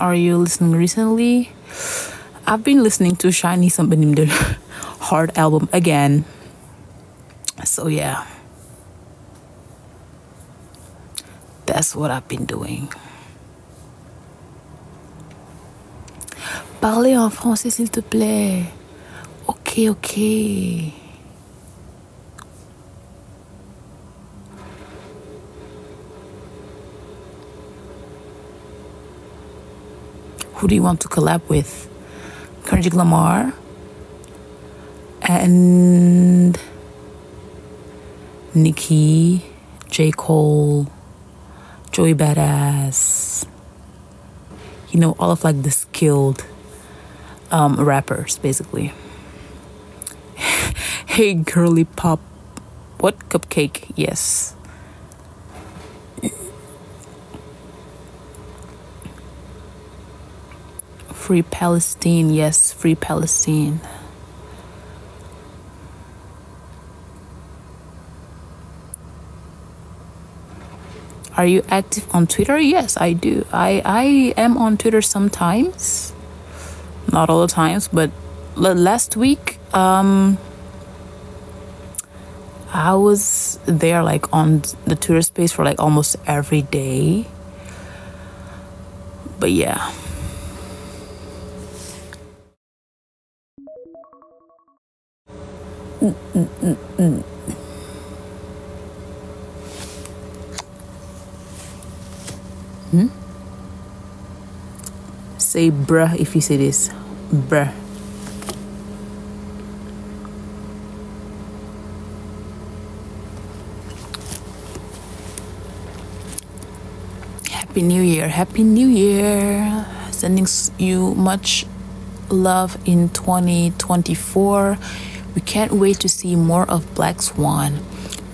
are you listening recently? I've been listening to SHINee Somebody the Hard album again. So yeah. That's what I've been doing. Parlez en français s'il te plaît. Ok, ok. Who do you want to collab with? Kendrick Lamar and Nicki, J. Cole, Joey Badass. You know, all of like the skilled um, rappers, basically. hey, girly pop. What cupcake? Yes. Free Palestine. Yes, free Palestine. Are you active on Twitter? Yes, I do. I, I am on Twitter sometimes. Not all the times, but last week, um, I was there like on the Twitter space for like almost every day. But yeah. Mm, mm, mm, hmm? Say bruh if you say this. Bruh. Happy New Year. Happy New Year. Sending you much love in 2024 we can't wait to see more of Blackswan.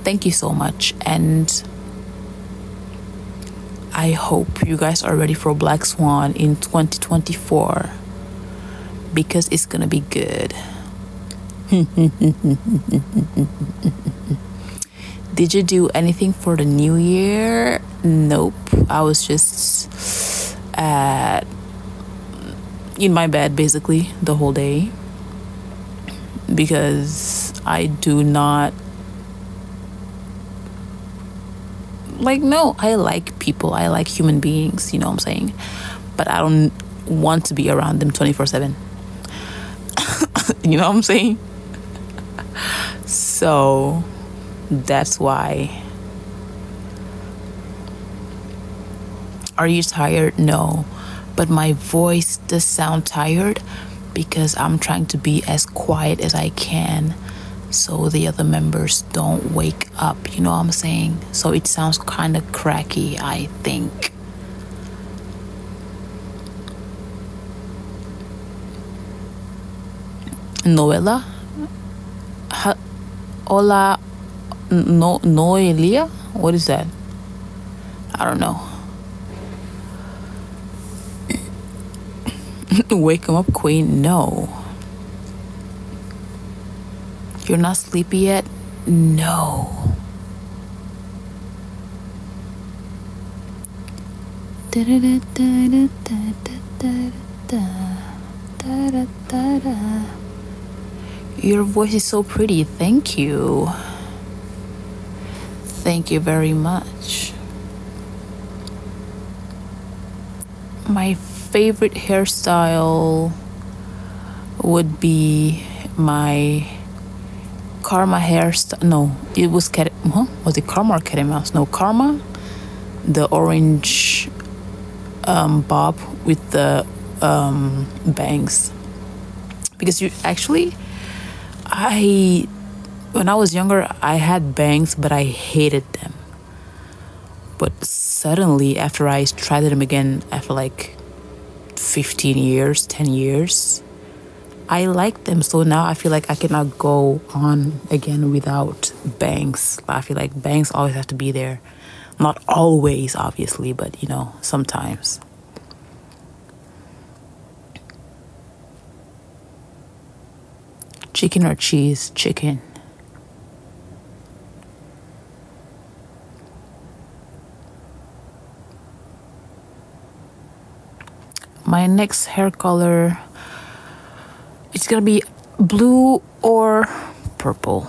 Thank you so much. And I hope you guys are ready for Blackswan in 2024 because it's gonna be good. Did you do anything for the new year? Nope. I was just at in my bed basically the whole day because I do not like no, I like people. I like human beings, you know what I'm saying? But I don't want to be around them 24/7. you know what I'm saying? So that's why Are you tired? No. But my voice does sound tired because I'm trying to be as quiet as I can so the other members don't wake up. You know what I'm saying? So it sounds kind of cracky, I think. Noela? Ha- Hola. No, Noelia? What is that? I don't know. Wake him up, Queen. No. You're not sleepy yet? No. Your voice is so pretty. Thank you. Thank you very much. My favorite hairstyle would be my Karma hairstyle. No, it was Cat. Huh? Was it Karma or? No, Karma. The orange um, bob with the um, bangs. Because you actually, I, when I was younger, I had bangs, but I hated them. But suddenly, after I tried them again, after like 15 years, 10 years. I like them. So now I feel like I cannot go on again without bangs. I feel like bangs always have to be there. Not always, obviously, but you know, sometimes. Chicken or cheese? Chicken. My next hair color it's gonna be blue or purple.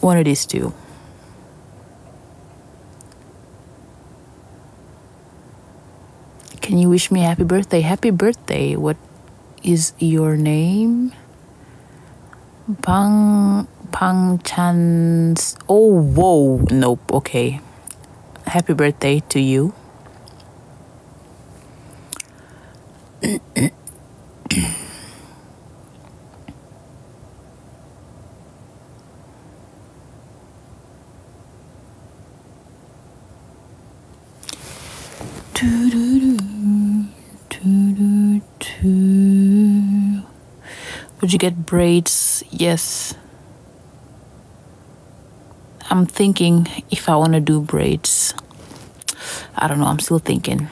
One of these two. Can you wish me happy birthday? Happy birthday. What is your name? Pang pang chan's. Oh whoa. Nope. Okay. Happy birthday to you Would you get braids? Yes. I'm thinking if I want to do braids. I don't know, I'm still thinking.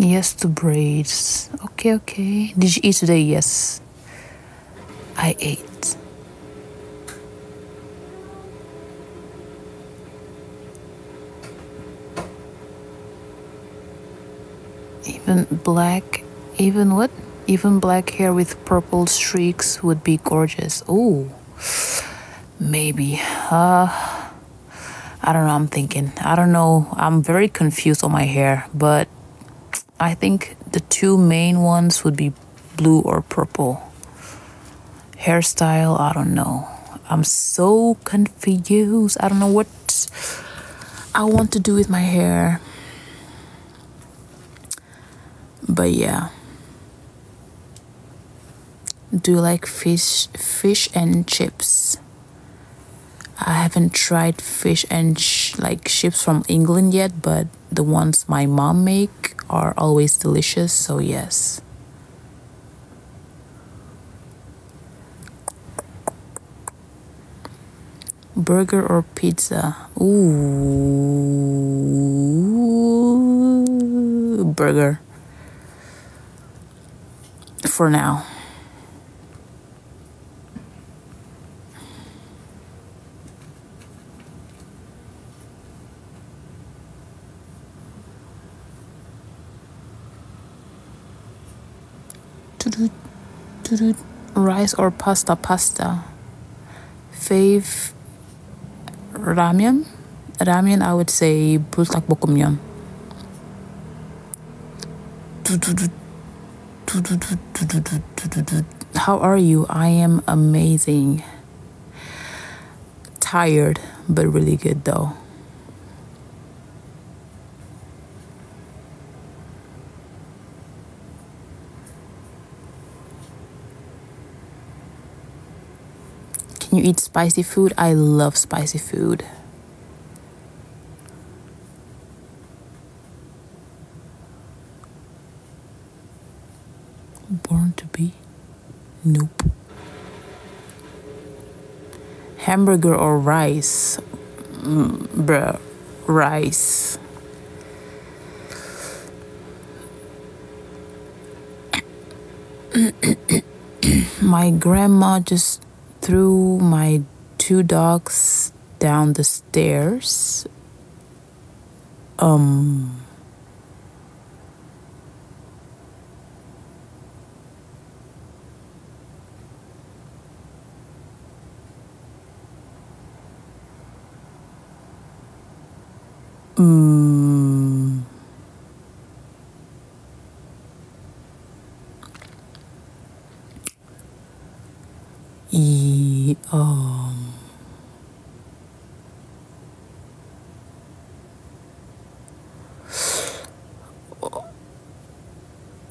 Yes to braids. Okay, okay. Did you eat today? Yes. I ate. Even black, even what? Even black hair with purple streaks would be gorgeous. Oh, maybe. Uh, I don't know. I'm thinking. I don't know. I'm very confused on my hair, but I think the two main ones would be blue or purple. Hairstyle, I don't know. I'm so confused. I don't know what I want to do with my hair. But yeah. Do you like fish fish and chips? I haven't tried fish and like chips from England yet, but the ones my mom make are always delicious, so yes. Burger or pizza? Ooh, burger. For now. Rice or pasta pasta. Fave ramen ramen I would say buldak bokkeummyeon how are you? I am amazing. Tired but really good though Can you eat spicy food? I love spicy food. Born to be? Nope. Hamburger or rice? Mm, bruh, rice. My grandma just threw my two dogs down the stairs. Um, mm, um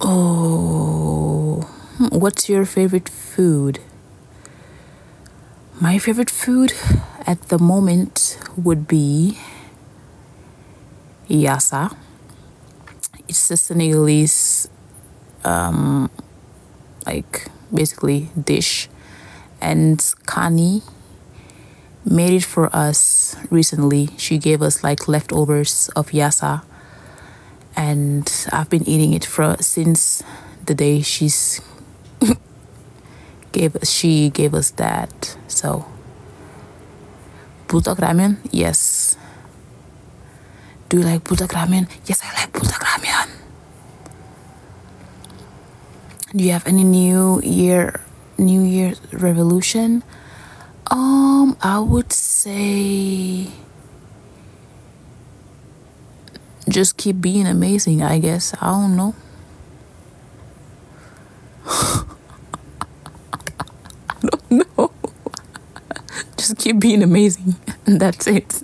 oh what's your favorite food? My favorite food at the moment would be yassa it's a Senegalese, um, like basically dish, and Kani made it for us recently. She gave us like leftovers of yassa, and I've been eating it for since the day she's gave she gave us that. So buldak ramen, yes. Do you like buldak ramen? Yes, I like buldak ramen. Do you have any new year new year revolution? Um, I would say just keep being amazing, I guess. I don't know. I don't know. Just keep being amazing. And that's it.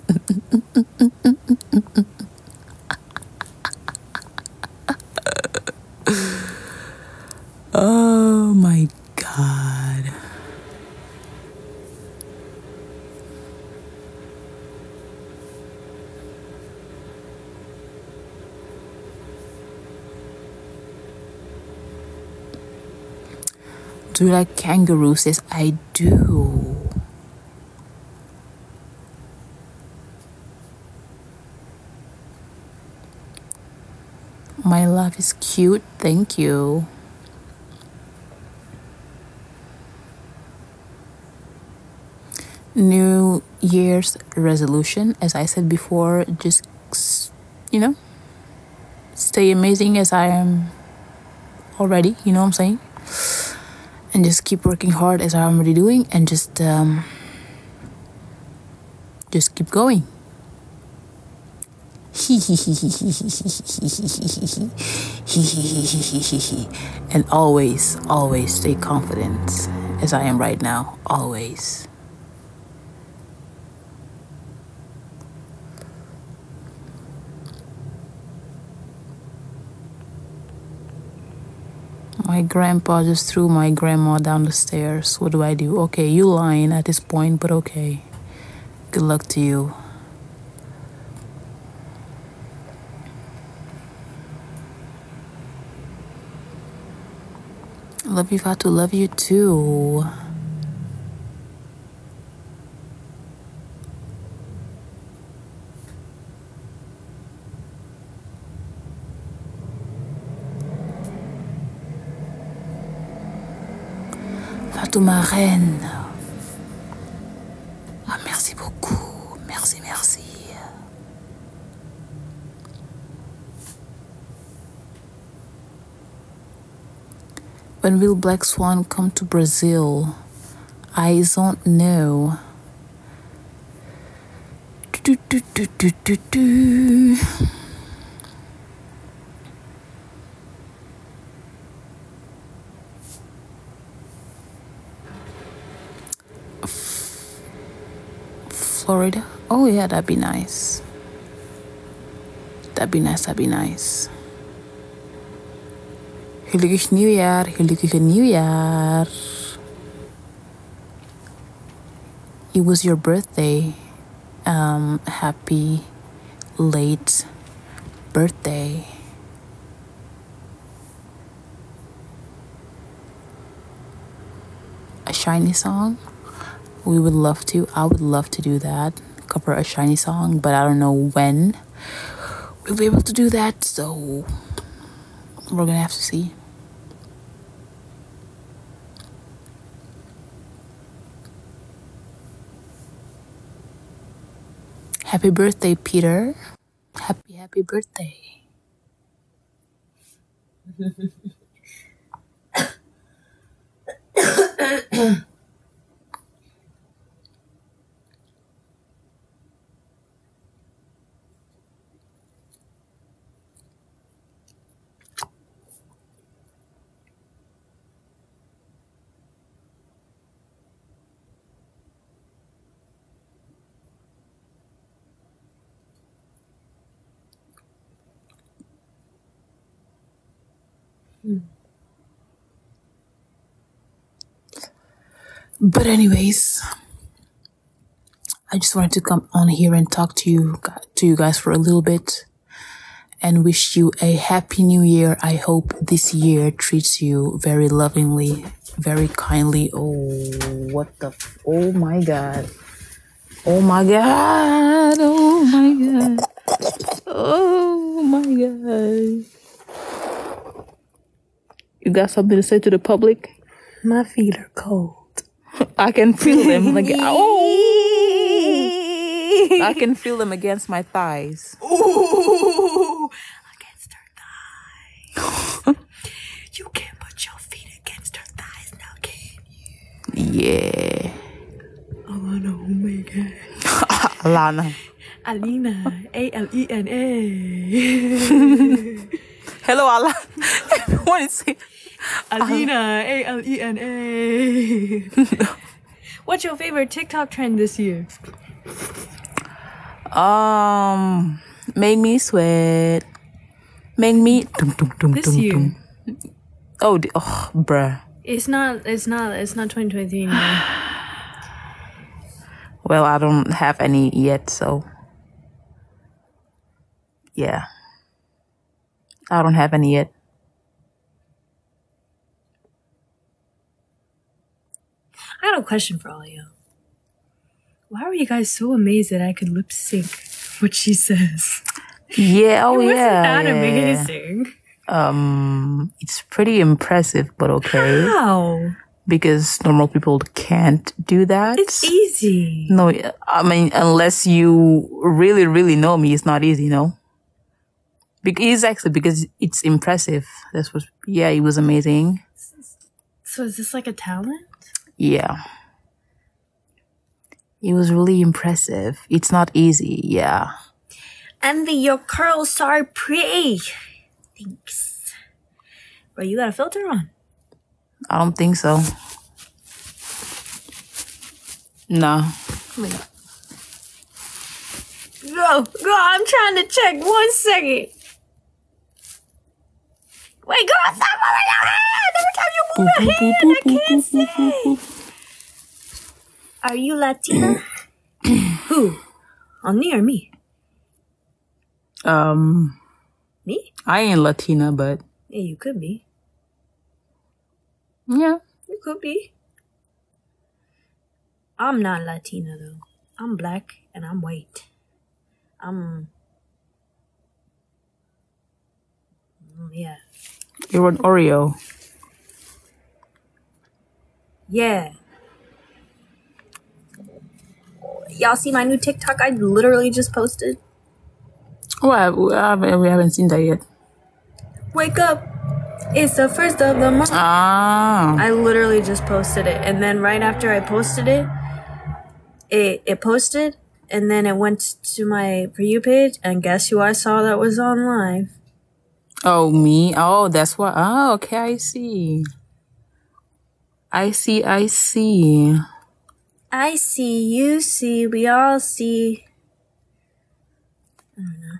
oh my god. Do you like kangaroos? Yes, I do. My love is cute. Thank you. New Year's resolution, as I said before, just, you know, stay amazing as I am already. You know what I'm saying? And just keep working hard as I'm already doing, and just, um, just keep going. and always, always stay confident as I am right now. Always. My grandpa just threw my grandma down the stairs. What do I do? Okay, you lying at this point, but okay. Good luck to you. Love you, Fatou. Love you too. Ma reine. Ah, merci beaucoup. Merci, merci. When will Blackswan come to Brazil? I don't know. Do, do, do, do, do, do. Oh, yeah, that'd be nice. That'd be nice, that'd be nice. Gelukkig nieuwjaar, gelukkige nieuwjaar. It was your birthday. Um, happy late birthday. A SHINee song? We would love to. I would love to do that. Cover a SHINee song, but I don't know when we'll be able to do that, so we're gonna have to see. Happy birthday, Peter. Happy, happy birthday. But anyways, I just wanted to come on here and talk to you to you guys for a little bit and wish you a happy new year. I hope this year treats you very lovingly, very kindly. Oh, what the? Oh my God. Oh my God. Oh my God. Oh my God. You got something to say to the public? My feet are cold. I can feel them. Like, oh, I can feel them against my thighs. Ooh, against her thigh. you can't put your feet against her thighs now, can you? Yeah. Alana oh Omega. Alana. Alina. A L E N A. Hello, Alana. Everyone is saying, Alina. A L E N A. What's your favorite TikTok trend this year? um, make me sweat. Make me. Dum, dum, dum, This dum, year. dum. Oh, the, oh, bruh. It's not. It's not. It's not 2023 anymore. Well, I don't have any yet, so. Yeah. I don't have any yet. I got a question for all of you. Why were you guys so amazed that I could lip sync what she says? Yeah, oh Wasn't yeah. that yeah. amazing? Um, it's pretty impressive, but okay. How? Because normal people can't do that. It's easy. No, I mean, unless you really, really know me, it's not easy, no? Because actually, because it's impressive. That's what, yeah, it was amazing. So is this like a talent? Yeah. It was really impressive. It's not easy, yeah. NVee, your curls are pretty. Thanks. But you got a filter on. I don't think so. No. Go, go, I'm trying to check. One second. Wait, girl, stop moving your hand! Every time you move your hand, I can't see. Are you Latina? Who? On me or me? Um, Me? I ain't Latina, but Yeah, you could be. yeah. You could be. I'm not Latina though. I'm black and I'm white. I'm. Mm, Yeah. You're an Oreo. Yeah. Y'all see my new TikTok I literally just posted? Oh, I, I we haven't seen that yet. Wake up! It's the first of the month. Ah. I literally just posted it, and then right after I posted it, it it posted, and then it went to my for you page, and guess who I saw that was on live? Oh, me? Oh, that's what. Oh, okay, I see. I see, I see. I see, you see, we all see. I don't know.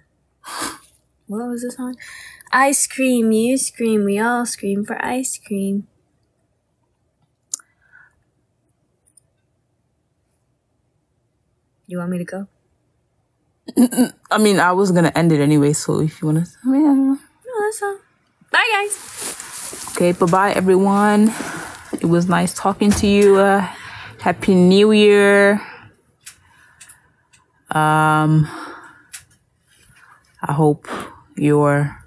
What was this song? Ice cream. you scream, we all scream for ice cream. You want me to go? I mean, I was gonna end it anyway, so if you wanna. I Bye, guys. Okay, bye bye, everyone. It was nice talking to you. Uh, Happy New Year. Um, I hope your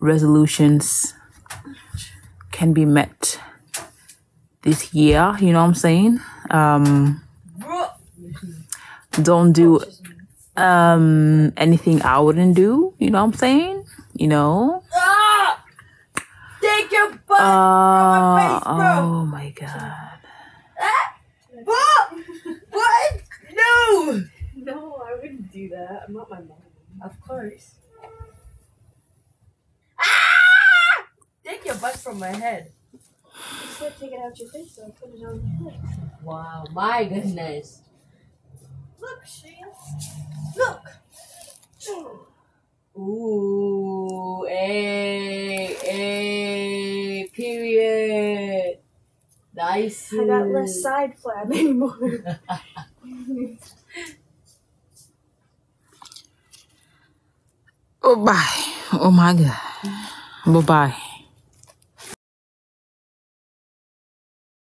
resolutions can be met this year. You know what I'm saying? Um, don't do um anything I wouldn't do. You know what I'm saying? You know. Take your butt. Uh, face, bro. oh my god. What? No. No, I wouldn't do that. I'm not my mom. Of course. Ah! Take your butt from my head. You said take it out your face, so I put it on your head. Wow, my goodness. Look, Shane. Look. Ooh, a a period. Nice. I got less side flab anymore. Oh bye. Oh my god. Bye bye.